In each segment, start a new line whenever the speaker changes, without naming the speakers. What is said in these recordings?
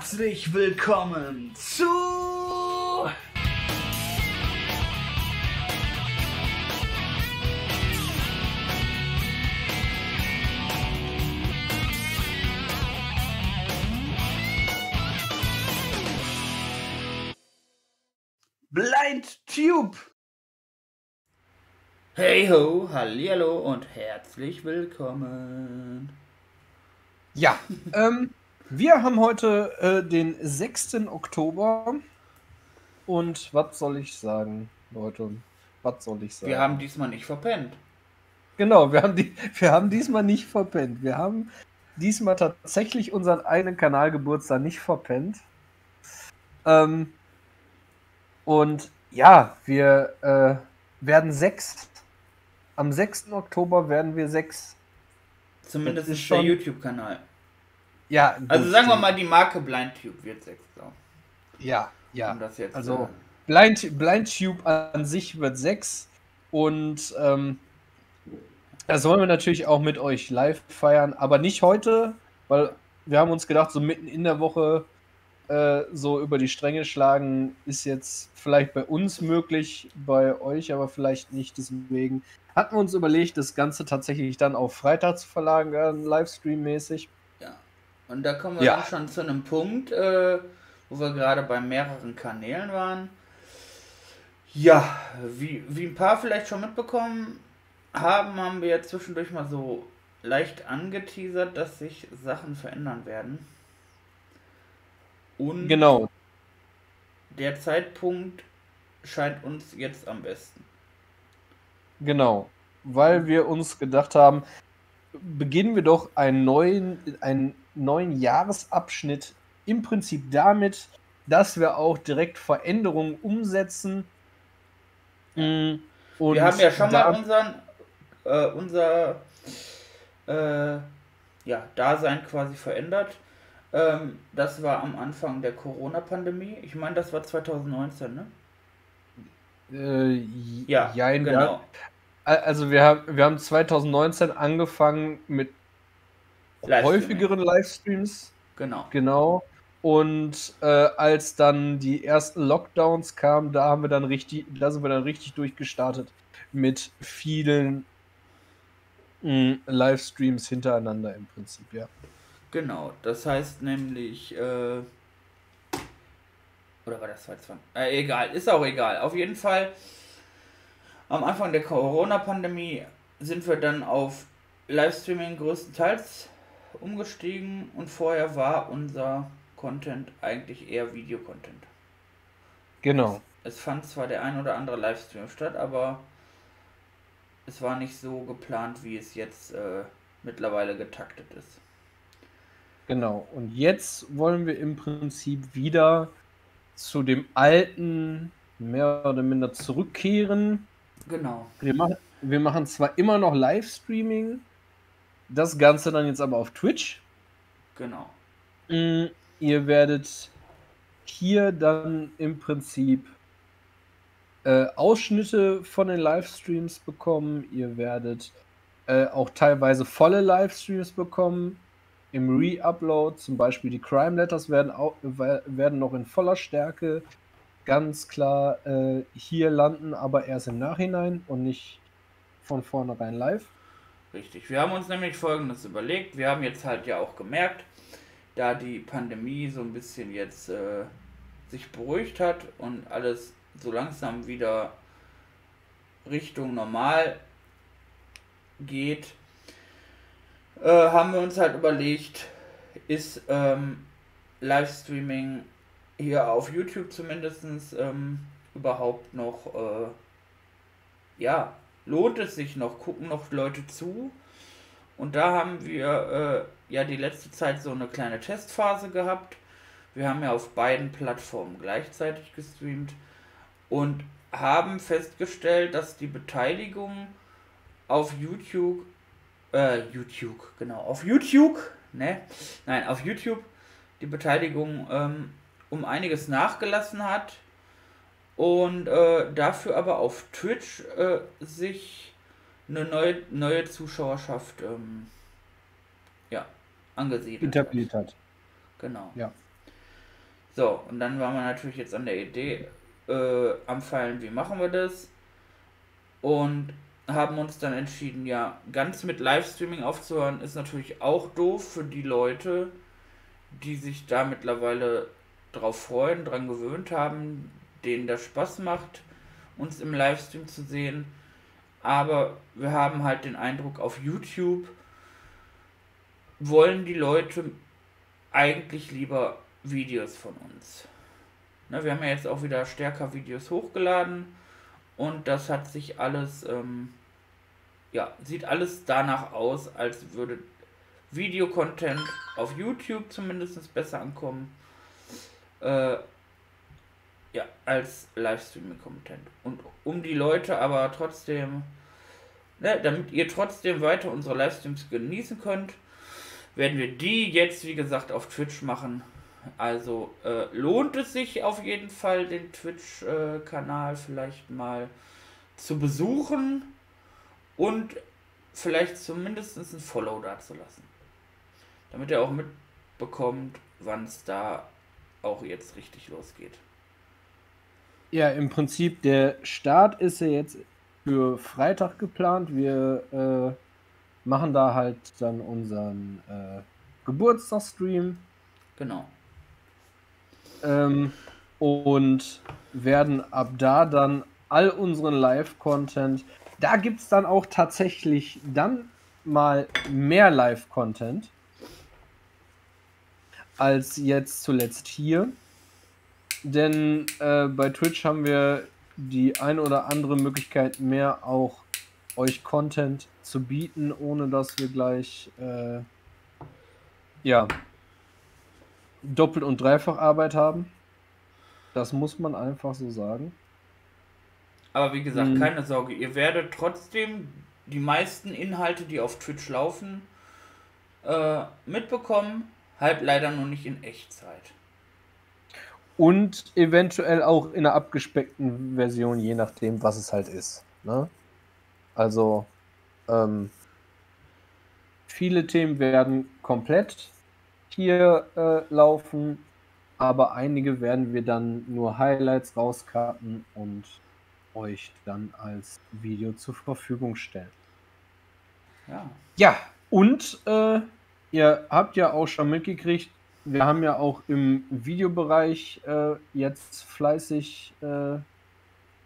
Herzlich willkommen zu Blind Tube.
Hey ho, hallihallo und herzlich willkommen.
Ja, ähm, wir haben heute äh, den 6. Oktober und was soll ich sagen, Leute? Was soll ich sagen?
Wir haben diesmal nicht verpennt.
Genau, wir haben, die, wir haben diesmal nicht verpennt. Wir haben diesmal tatsächlich unseren eigenen Kanalgeburtstag nicht verpennt. Ähm, und ja, wir äh, werden sechs. Am 6. Oktober werden wir sechs.
Zumindest ist der YouTube-Kanal.
Ja,
Also
gut,
sagen wir mal, die Marke BlindTube wird sechs. So,
Ja, ja.
um das jetzt
also-
äh,
Blind, BlindTube an sich wird 6 und ähm, das wollen wir natürlich auch mit euch live feiern, aber nicht heute, weil wir haben uns gedacht, so mitten in der Woche äh, so über die Stränge schlagen ist jetzt vielleicht bei uns möglich, bei euch aber vielleicht nicht. Deswegen hatten wir uns überlegt, das Ganze tatsächlich dann auf Freitag zu verlagern, Livestream-mäßig.
Und da kommen wir
Ja.
dann schon zu einem Punkt, äh, wo wir gerade bei mehreren Kanälen waren. Ja, wie, wie ein paar vielleicht schon mitbekommen haben, haben wir ja zwischendurch mal so leicht angeteasert, dass sich Sachen verändern werden. Und
Genau,
der Zeitpunkt scheint uns jetzt am besten.
Genau, weil wir uns gedacht haben, beginnen wir doch einen neuen, einen neuen Jahresabschnitt im Prinzip damit, dass wir auch direkt Veränderungen umsetzen. Und
wir haben ja schon mal unseren, äh, unser äh, ja, Dasein quasi verändert. Ähm, das war am Anfang der Corona-Pandemie. Ich meine, das war 2019, ne?
Äh,
Ja,
jein,
genau.
ja. Also wir haben, wir haben 2019 angefangen mit. Häufigeren Livestreams.
Genau.
Genau. Und äh, als dann die ersten Lockdowns kamen, da haben wir dann richtig, da sind wir dann richtig durchgestartet mit vielen mh, Livestreams hintereinander im Prinzip, ja.
Genau. Das heißt nämlich, äh, oder war das 2020? Äh, egal, ist auch egal. Auf jeden Fall, am Anfang der Corona-Pandemie sind wir dann auf Livestreaming größtenteils umgestiegen und vorher war unser Content eigentlich eher Videocontent.
Genau.
Es fand zwar der ein oder andere Livestream statt, aber es war nicht so geplant, wie es jetzt äh, mittlerweile getaktet ist.
Genau. Und jetzt wollen wir im Prinzip wieder zu dem alten mehr oder minder zurückkehren.
Genau.
Wir machen, wir machen zwar immer noch Livestreaming, das Ganze dann jetzt aber auf Twitch.
Genau.
Mm, Ihr werdet hier dann im Prinzip äh, Ausschnitte von den Livestreams bekommen. Ihr werdet äh, auch teilweise volle Livestreams bekommen. Im Re-Upload, zum Beispiel die Crime Letters werden, auch, wer- werden noch in voller Stärke ganz klar äh, hier landen, aber erst im Nachhinein und nicht von vornherein live.
Richtig. Wir haben uns nämlich folgendes überlegt. Wir haben jetzt halt ja auch gemerkt, da die Pandemie so ein bisschen jetzt äh, sich beruhigt hat und alles so langsam wieder Richtung normal geht, äh, haben wir uns halt überlegt, ist ähm, Livestreaming hier auf YouTube zumindest ähm, überhaupt noch, äh, ja, lohnt es sich noch, gucken noch Leute zu. Und da haben wir äh, ja die letzte Zeit so eine kleine Testphase gehabt. Wir haben ja auf beiden Plattformen gleichzeitig gestreamt und haben festgestellt, dass die Beteiligung auf YouTube, äh, YouTube, genau, auf YouTube, ne? Nein, auf YouTube die Beteiligung ähm, um einiges nachgelassen hat und äh, dafür aber auf Twitch äh, sich eine neue, neue Zuschauerschaft ähm, ja, angesiedelt
Etabliert hat.
Genau.
Ja.
So, und dann waren wir natürlich jetzt an der Idee äh, am Fallen, wie machen wir das? Und haben uns dann entschieden, ja, ganz mit Livestreaming aufzuhören, ist natürlich auch doof für die Leute, die sich da mittlerweile drauf freuen, dran gewöhnt haben, denen das Spaß macht, uns im Livestream zu sehen. Aber wir haben halt den Eindruck, auf YouTube wollen die Leute eigentlich lieber Videos von uns. Ne, wir haben ja jetzt auch wieder stärker Videos hochgeladen und das hat sich alles, ähm, ja, sieht alles danach aus, als würde Videocontent auf YouTube zumindest besser ankommen. Äh, ja, als Livestreaming-Content. Und um die Leute aber trotzdem, ne, damit ihr trotzdem weiter unsere Livestreams genießen könnt, werden wir die jetzt, wie gesagt, auf Twitch machen. Also äh, lohnt es sich auf jeden Fall, den Twitch-Kanal vielleicht mal zu besuchen und vielleicht zumindest ein Follow da zu lassen. Damit ihr auch mitbekommt, wann es da auch jetzt richtig losgeht.
Ja, im Prinzip, der Start ist ja jetzt für Freitag geplant. Wir äh, machen da halt dann unseren äh, Geburtstagsstream.
Genau.
Ähm, und werden ab da dann all unseren Live-Content, da gibt es dann auch tatsächlich dann mal mehr Live-Content als jetzt zuletzt hier. Denn äh, bei Twitch haben wir die ein oder andere Möglichkeit mehr auch euch Content zu bieten, ohne dass wir gleich äh, ja Doppelt- und Dreifacharbeit haben. Das muss man einfach so sagen.
Aber wie gesagt, hm. keine Sorge, ihr werdet trotzdem die meisten Inhalte, die auf Twitch laufen, äh, mitbekommen. Halt leider nur nicht in Echtzeit.
Und eventuell auch in einer abgespeckten Version, je nachdem, was es halt ist. Ne? Also, ähm, viele Themen werden komplett hier äh, laufen, aber einige werden wir dann nur Highlights rauskarten und euch dann als Video zur Verfügung stellen. Ja. Ja, und äh, ihr habt ja auch schon mitgekriegt, wir haben ja auch im Videobereich äh, jetzt fleißig äh,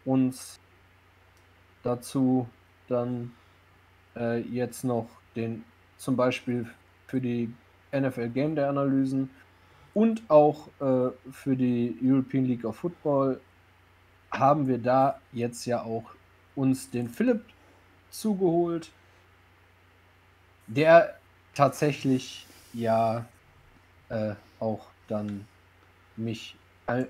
uns dazu dann äh, jetzt noch den zum Beispiel für die NFL Game Day Analysen und auch äh, für die European League of Football haben wir da jetzt ja auch uns den Philipp zugeholt, der tatsächlich ja äh, auch dann mich ein,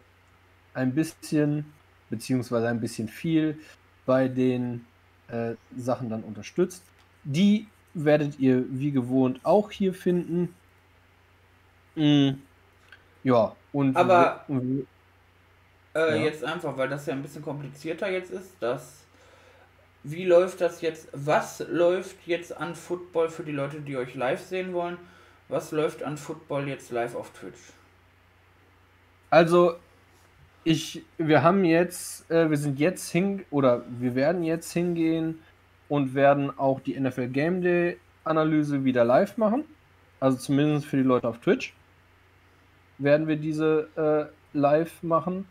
ein bisschen, beziehungsweise ein bisschen viel bei den äh, Sachen dann unterstützt. Die werdet ihr wie gewohnt auch hier finden. Mhm. Ja, und.
Aber. Und, äh, ja. Jetzt einfach, weil das ja ein bisschen komplizierter jetzt ist, dass. Wie läuft das jetzt? Was läuft jetzt an Football für die Leute, die euch live sehen wollen? Was läuft an Football jetzt live auf Twitch?
Also, ich, wir haben jetzt, äh, wir sind jetzt hin, oder wir werden jetzt hingehen und werden auch die NFL Game Day Analyse wieder live machen. Also zumindest für die Leute auf Twitch werden wir diese äh, live machen.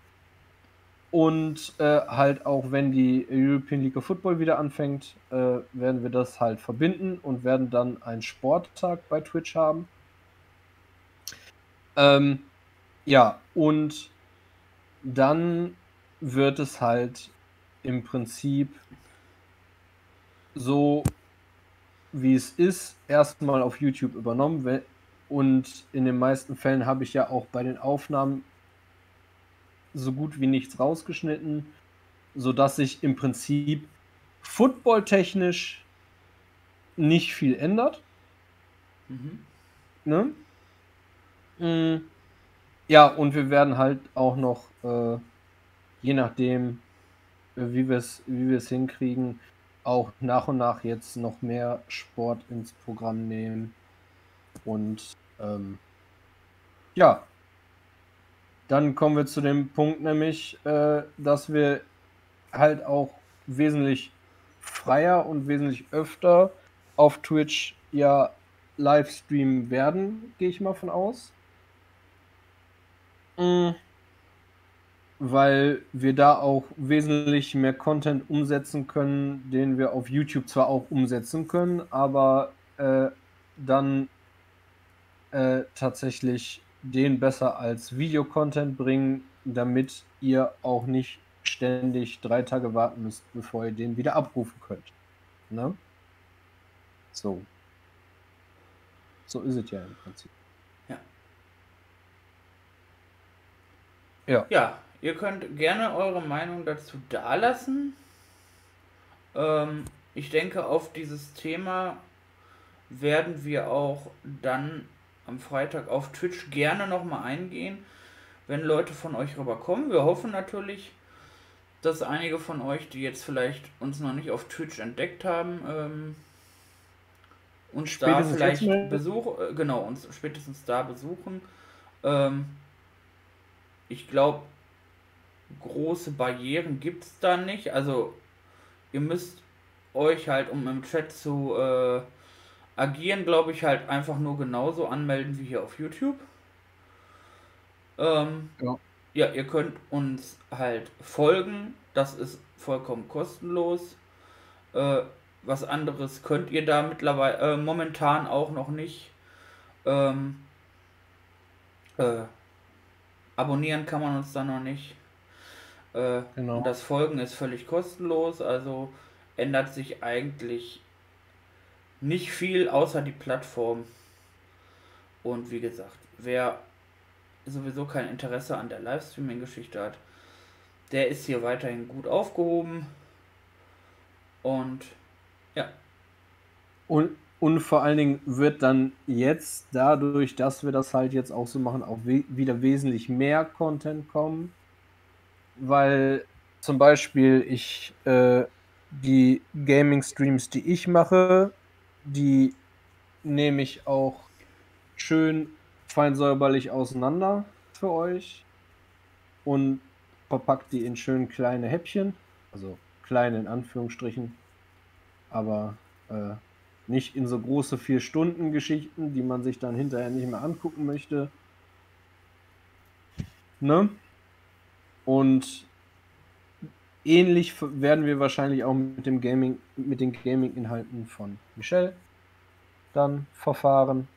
Und äh, halt auch wenn die European League of Football wieder anfängt, äh, werden wir das halt verbinden und werden dann einen Sporttag bei Twitch haben. Ähm, ja, und dann wird es halt im Prinzip so, wie es ist, erstmal auf YouTube übernommen. Und in den meisten Fällen habe ich ja auch bei den Aufnahmen so gut wie nichts rausgeschnitten, sodass sich im Prinzip footballtechnisch nicht viel ändert. Mhm. Ne? Mhm. Ja, und wir werden halt auch noch, äh, je nachdem, äh, wie wir es wie hinkriegen, auch nach und nach jetzt noch mehr Sport ins Programm nehmen. Und ähm, ja, dann kommen wir zu dem Punkt, nämlich, äh, dass wir halt auch wesentlich freier und wesentlich öfter auf Twitch ja live streamen werden, gehe ich mal von aus. Mhm. Weil wir da auch wesentlich mehr Content umsetzen können, den wir auf YouTube zwar auch umsetzen können, aber äh, dann äh, tatsächlich den besser als Videocontent bringen, damit ihr auch nicht ständig drei Tage warten müsst, bevor ihr den wieder abrufen könnt. Ne? So. So ist es ja im Prinzip.
Ja.
Ja.
Ja, ihr könnt gerne eure Meinung dazu dalassen. Ähm, ich denke, auf dieses Thema werden wir auch dann am Freitag auf Twitch gerne nochmal eingehen, wenn Leute von euch rüberkommen. Wir hoffen natürlich, dass einige von euch, die jetzt vielleicht uns noch nicht auf Twitch entdeckt haben, ähm, uns spätestens da vielleicht besuchen, äh, genau, uns spätestens da besuchen. Ähm, ich glaube, große Barrieren gibt es da nicht. Also ihr müsst euch halt, um im Chat zu äh, agieren, glaube ich, halt einfach nur genauso anmelden wie hier auf YouTube. Ähm, ja. ja, ihr könnt uns halt folgen. Das ist vollkommen kostenlos. Äh, was anderes könnt ihr da mittlerweile äh, momentan auch noch nicht. Ähm, äh, abonnieren kann man uns da noch nicht. Äh, genau. Und das Folgen ist völlig kostenlos, also ändert sich eigentlich nicht viel außer die Plattform. Und wie gesagt, wer sowieso kein Interesse an der Livestreaming-Geschichte hat, der ist hier weiterhin gut aufgehoben. Und ja.
Und, und vor allen Dingen wird dann jetzt dadurch, dass wir das halt jetzt auch so machen, auch we wieder wesentlich mehr Content kommen. Weil zum Beispiel ich äh, die Gaming-Streams, die ich mache, die nehme ich auch schön fein säuberlich auseinander für euch und verpackt die in schön kleine Häppchen. Also kleine in Anführungsstrichen. Aber äh, nicht in so große vier Stunden Geschichten, die man sich dann hinterher nicht mehr angucken möchte. Ne? Und Ähnlich werden wir wahrscheinlich auch mit dem Gaming, mit den Gaming-Inhalten von Michelle dann verfahren.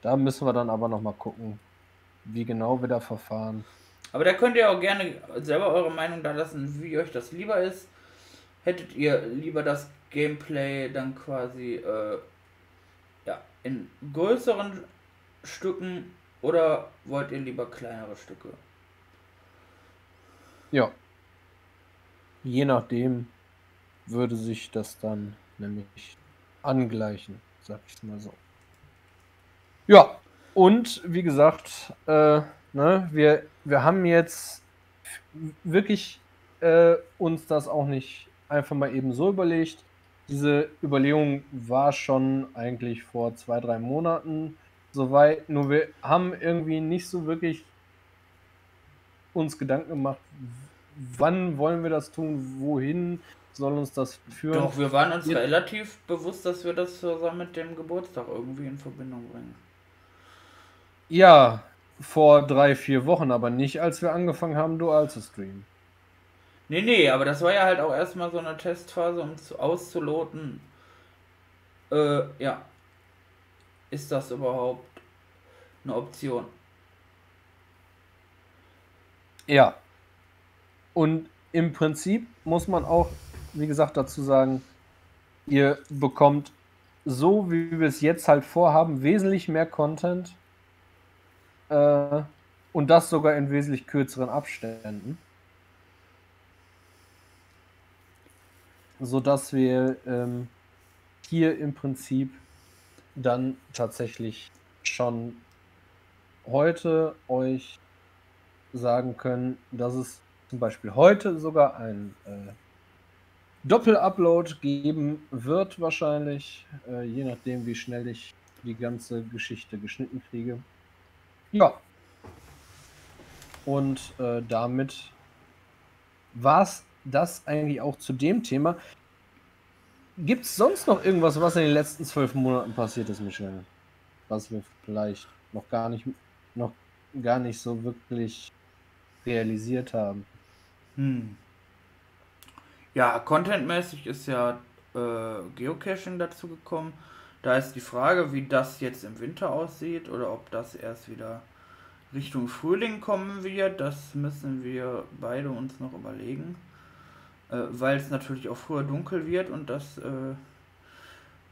Da müssen wir dann aber nochmal gucken, wie genau wir da verfahren.
Aber da könnt ihr auch gerne selber eure Meinung da lassen, wie euch das lieber ist. Hättet ihr lieber das Gameplay dann quasi äh, ja, in größeren Stücken oder wollt ihr lieber kleinere Stücke?
Ja, Je nachdem würde sich das dann nämlich angleichen, sag ich mal so. Ja, und wie gesagt, äh, ne, wir, wir haben jetzt wirklich äh, uns das auch nicht einfach mal eben so überlegt. Diese Überlegung war schon eigentlich vor zwei, drei Monaten soweit. Nur wir haben irgendwie nicht so wirklich uns Gedanken gemacht, wann wollen wir das tun, wohin soll uns das führen?
Doch, wir waren uns Jetzt, relativ bewusst, dass wir das zusammen mit dem Geburtstag irgendwie in Verbindung bringen.
Ja, vor drei, vier Wochen, aber nicht, als wir angefangen haben, dual zu streamen.
Nee, nee, aber das war ja halt auch erstmal so eine Testphase, um zu, auszuloten, äh, ja, ist das überhaupt eine Option?
Ja, und im Prinzip muss man auch, wie gesagt, dazu sagen, ihr bekommt so, wie wir es jetzt halt vorhaben, wesentlich mehr Content. Äh, und das sogar in wesentlich kürzeren Abständen. Sodass wir ähm, hier im Prinzip dann tatsächlich schon heute euch sagen können, dass es zum Beispiel heute sogar ein äh, Doppel-Upload geben wird, wahrscheinlich, äh, je nachdem, wie schnell ich die ganze Geschichte geschnitten kriege. Ja. Und äh, damit war es das eigentlich auch zu dem Thema. Gibt es sonst noch irgendwas, was in den letzten zwölf Monaten passiert ist, Michelle? Was wir vielleicht noch gar nicht, noch gar nicht so wirklich realisiert haben.
Hm. Ja, contentmäßig ist ja äh, Geocaching dazu gekommen. Da ist die Frage, wie das jetzt im Winter aussieht oder ob das erst wieder Richtung Frühling kommen wird. Das müssen wir beide uns noch überlegen, äh, weil es natürlich auch früher dunkel wird und das äh,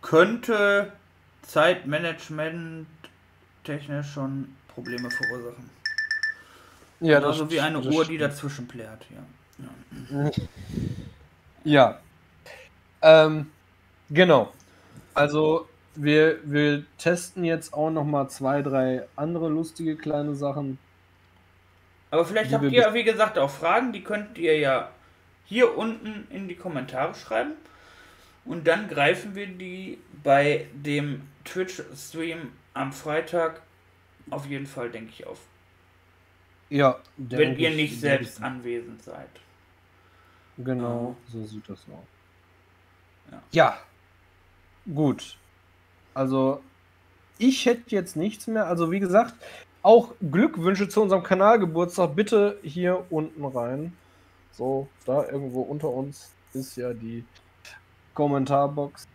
könnte Zeitmanagement technisch schon Probleme verursachen.
Ja,
Also wie eine
das
Uhr, die dazwischen plärt, ja. Ja.
Ähm, genau. Also wir, wir testen jetzt auch noch mal zwei, drei andere lustige kleine Sachen.
Aber vielleicht habt ihr, wie gesagt, auch Fragen, die könnt ihr ja hier unten in die Kommentare schreiben. Und dann greifen wir die bei dem Twitch-Stream am Freitag auf jeden Fall, denke ich, auf.
Ja,
wenn ihr
ich-
nicht selbst anwesend seid.
Genau, so sieht das aus.
Ja.
Ja. Gut. Also, ich hätte jetzt nichts mehr. Also, wie gesagt, auch Glückwünsche zu unserem Kanalgeburtstag bitte hier unten rein. So, da irgendwo unter uns ist ja die Kommentarbox.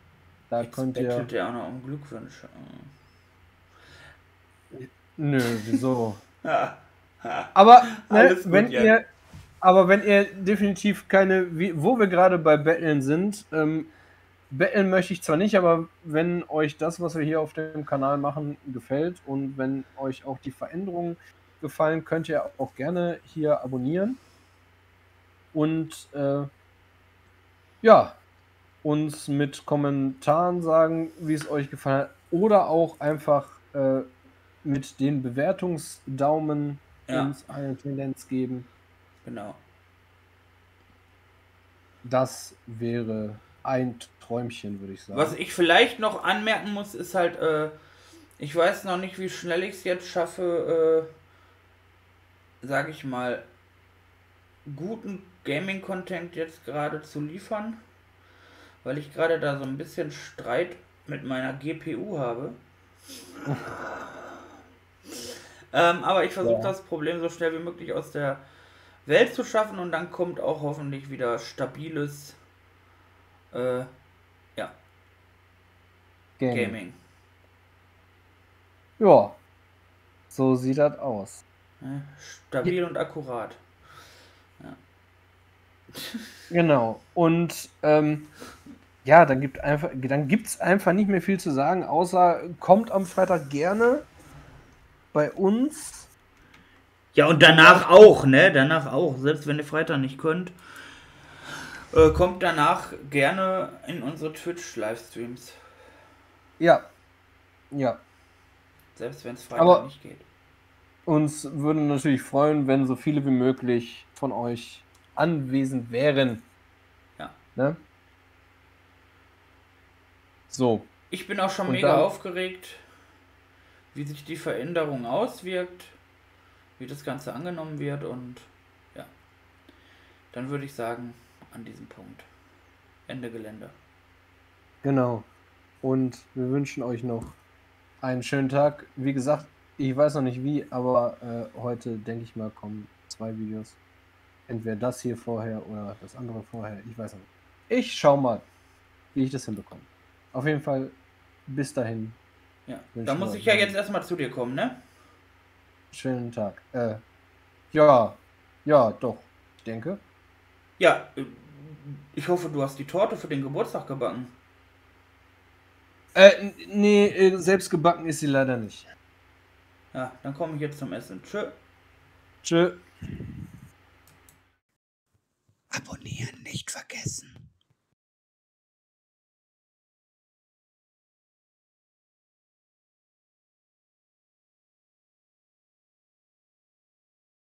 Da
Jetzt
könnt ihr.
bettelt ihr auch noch um Glückwünsche.
Nö, wieso? Aber ne, wenn ihr, aber wenn ihr definitiv keine, wie, wo wir gerade bei Betteln sind, ähm, betteln möchte ich zwar nicht, aber wenn euch das, was wir hier auf dem Kanal machen, gefällt und wenn euch auch die Veränderungen gefallen, könnt ihr auch gerne hier abonnieren und äh, ja, uns mit Kommentaren sagen, wie es euch gefallen hat oder auch einfach äh, mit den Bewertungsdaumen
Ja.
uns eine Tendenz geben.
Genau.
Das wäre ein Träumchen, würde ich sagen.
Was ich vielleicht noch anmerken muss, ist halt, äh, ich weiß noch nicht, wie schnell ich es jetzt schaffe, äh, sag ich mal, guten Gaming-Content jetzt gerade zu liefern, weil ich gerade da so ein bisschen Streit mit meiner GPU habe. ähm, aber ich versuche
Ja.
das Problem so schnell wie möglich aus der Welt zu schaffen und dann kommt auch hoffentlich wieder stabiles äh, ja,
Gaming.
Gaming.
Ja, so sieht das aus.
Stabil und akkurat.
Genau. Und ähm, ja, dann gibt einfach, dann gibt's einfach nicht mehr viel zu sagen, außer kommt am Freitag gerne bei uns.
Ja, und danach auch, ne? Danach auch. Selbst wenn ihr Freitag nicht könnt, äh, kommt danach gerne in unsere Twitch-Livestreams.
Ja. Ja.
Selbst wenn es Freitag
Aber-
nicht geht.
Uns würden natürlich freuen, wenn so viele wie möglich von euch anwesend wären.
Ja.
Ne? So.
Ich bin auch schon
Und
mega aufgeregt, wie sich die Veränderung auswirkt, wie das Ganze angenommen wird und ja. Dann würde ich sagen, an diesem Punkt. Ende Gelände.
Genau. Und wir wünschen euch noch einen schönen Tag. Wie gesagt, ich weiß noch nicht wie, aber äh, heute denke ich mal kommen zwei Videos. Entweder das hier vorher oder das andere vorher. Ich weiß noch nicht. Ich schau mal, wie ich das hinbekomme. Auf jeden Fall bis dahin.
Ja. Da muss ich ja jetzt erstmal zu dir kommen, ne?
Schönen Tag. Äh, ja, ja, doch. Ich denke.
Ja, äh, ich hoffe, du hast die Torte für den Geburtstag gebacken.
Äh, nee, äh, selbst gebacken ist sie leider nicht.
Ja, dann komme ich jetzt zum Essen. Tschö.
Tschö.
Abonnieren nicht vergessen.